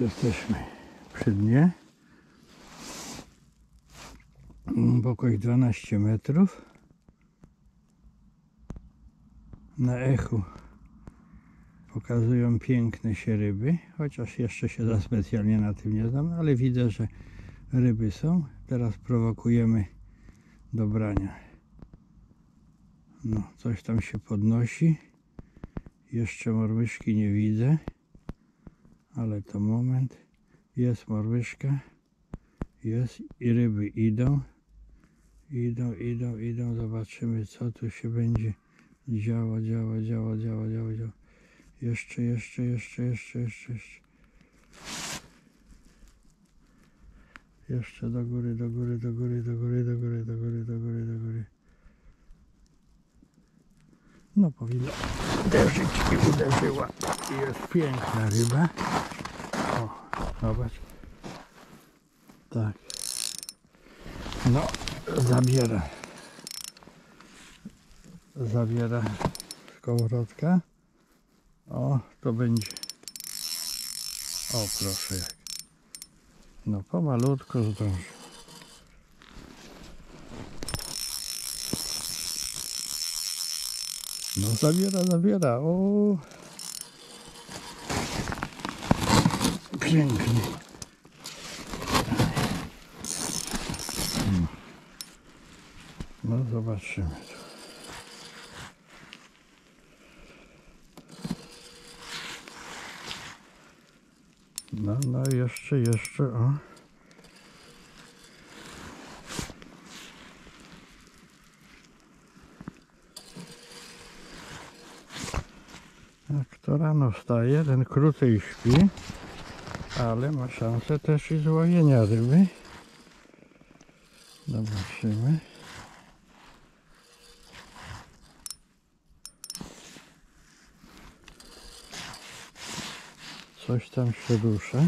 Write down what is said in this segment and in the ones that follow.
Jesteśmy przy dnie. Głębokość 12 metrów. Na echu pokazują piękne się ryby, chociaż jeszcze się za specjalnie na tym nie znam, ale widzę, że ryby są. Teraz prowokujemy do brania. No, coś tam się podnosi. Jeszcze morwyszki nie widzę, ale to moment. Jest morwyszka, jest i ryby idą. Idą, idą, idą. Zobaczymy, co tu się będzie działo, działo, działo, działo, działo, działo. Jeszcze, jeszcze, jeszcze, jeszcze, jeszcze, jeszcze. Jeszcze do góry, do góry, do góry, do góry, do góry, do góry, do góry, do góry. No powinno uderzyć i uderzyła. I Jest piękna ryba. Zobacz. Tak. No, zabiera. Zabiera kołowrotka. O, to będzie. O, proszę jak. No, pomalutko zdąży. No, zabiera, zabiera. O, pięknie. No, zobaczymy. No, no, jeszcze, jeszcze, o. Jak to rano wstaje, ten krócej śpi, ale ma szansę też i złowienia ryby. Zobaczymy. Coś tam się rusza.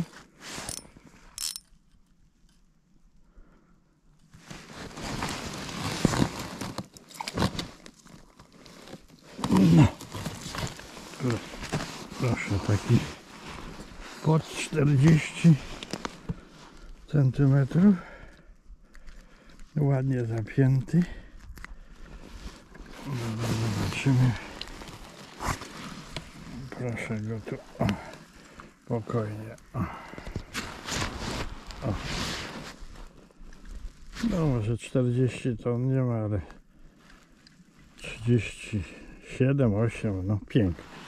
Pro- Proszę, taki pod 40 centymetrów. Ładnie zapięty. Dobra, zobaczymy. Proszę go tu. O. Spokojnie. O. O. No może 40 ton nie ma, ale 37, 8, no pięknie.